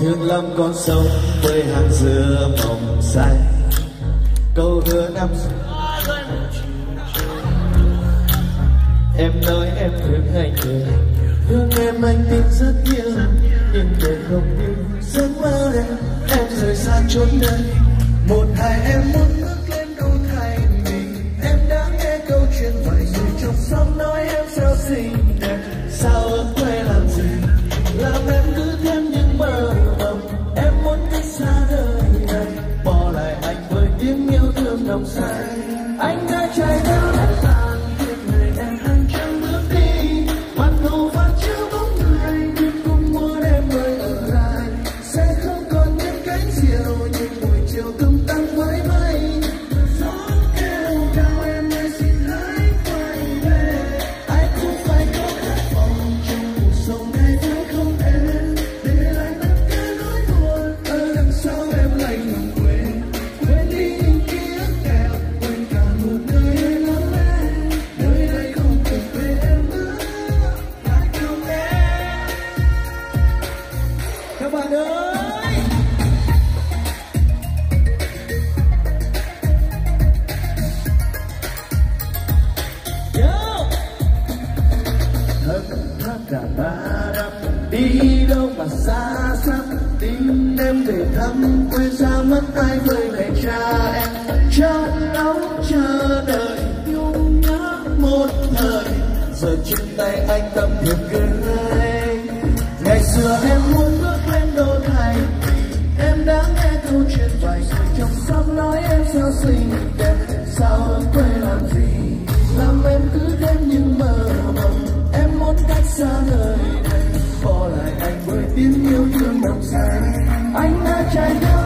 thương lắm con sông với hàng dừa mộng say. Câu hứa năm xưa. Em nói em thương anh nhiều thương em anh tin rất nhiều. Nhưng để không yêu giấc mơ em. Em rời xa chốn đây một ngày em muốn yêu thương đồng say anh đã trải đời đi đâu mà xa xăm tim em về thăm quê xa mất tay với mẹ cha em trong nóng chờ đợi nhung nhớ một thời giờ trên tay anh tâm thiệt ghê ngày xưa em muốn tiếng yêu thương đậm dài anh đã trải qua